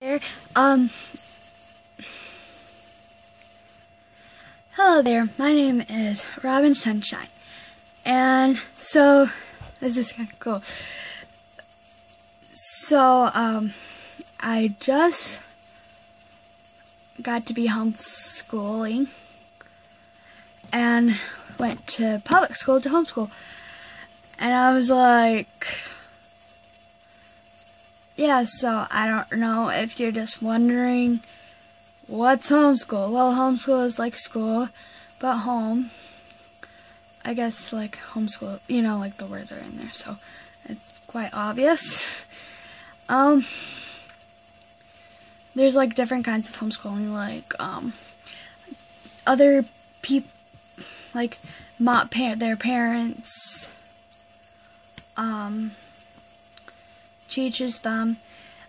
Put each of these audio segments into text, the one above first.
there. Um, hello there. My name is Robyn Sunshine, and so this is kind of cool. So, um, I just got to be homeschooling and went to public school to homeschool, and I was like yeah, so I don't know if you're just wondering what's homeschool. Well, homeschool is like school, but home. I guess like homeschool, you know, like the words are in there, so it's quite obvious. Um, there's like different kinds of homeschooling, like um, other people, like ma- pa- their parents, um, teaches them.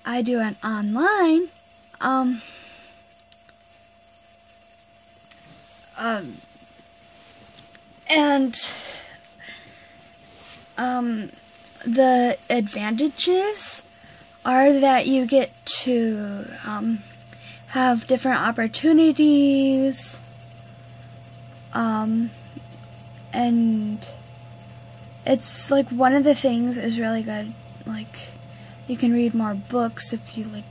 I do an online. Um, um, and um, the advantages are that you get to um, have different opportunities um, and it's like one of the things is really good like you can read more books if you like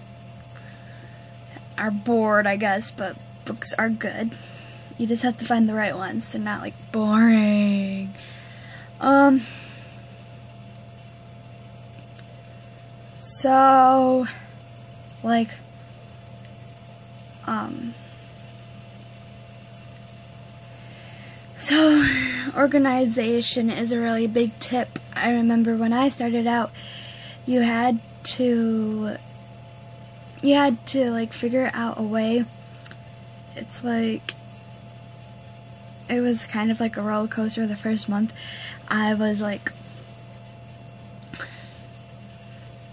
are bored, I guess, but books are good. You just have to find the right ones. They're not like boring. Um so like um so organization is a really big tip. I remember when I started out you had to you had to like figure out a way. It's like it was kind of like a roller coaster the first month. I was like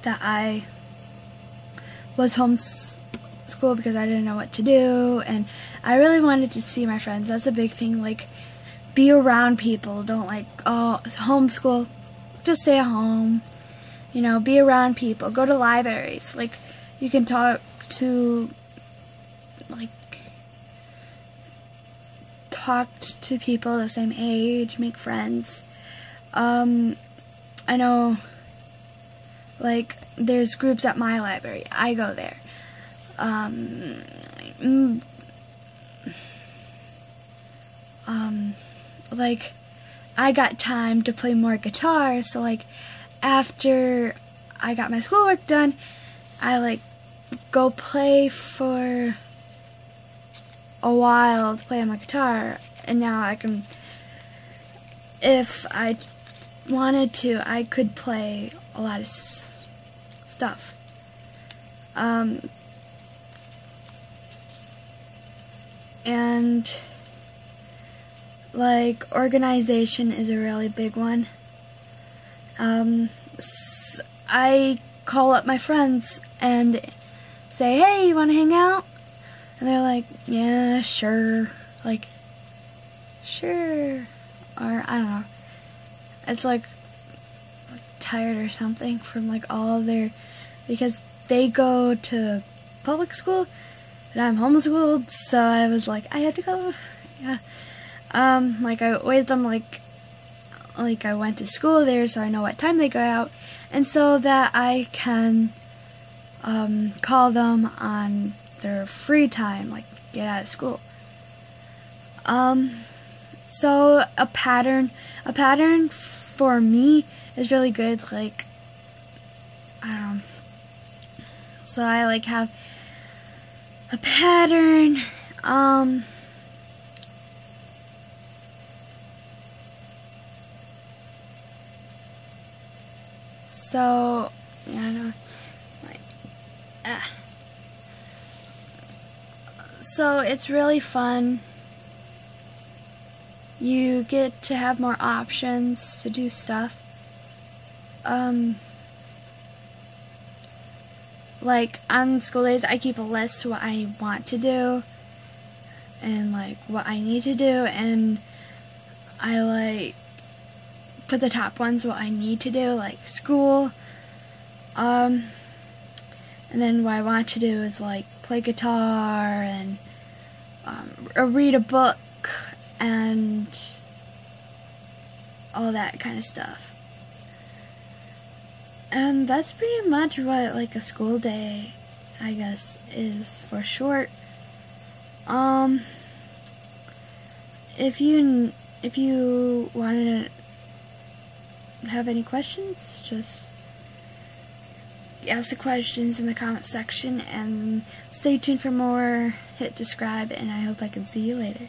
that i was homeschool because i didn't know what to do and i really wanted to see my friends. That's a big thing like be around people. Don't like oh homeschool just stay at home you know, be around people, go to libraries. Like, you can talk to, like, talk to people the same age, make friends. Um, I know, like, there's groups at my library. I go there. Um, mm, um, like, I got time to play more guitar, so, like, after I got my schoolwork done, I like go play for a while to play on my guitar, and now I can, if I wanted to, I could play a lot of stuff. Um, and like organization is a really big one. Um, I call up my friends and say, hey, you want to hang out? And they're like, yeah, sure. Like, sure. Or, I don't know. It's like, tired or something from like all their, because they go to public school and I'm homeschooled, so I was like, I had to go. Yeah. Um, like I always them like like I went to school there so I know what time they go out. And so that I can um, call them on their free time like get out of school. Um, so a pattern a pattern for me is really good like know. So I like have a pattern um So, yeah, no, like, ah. So it's really fun. You get to have more options to do stuff. Um, like on school days, I keep a list of what I want to do and like what I need to do, and I like put the top ones what I need to do, like school. Um, And then what I want to do is like play guitar and um, read a book and all that kind of stuff. And that's pretty much what like a school day, I guess, is for short. Um, if you if you want to have any questions, just ask the questions in the comment section and stay tuned for more. Hit subscribe, and I hope I can see you later.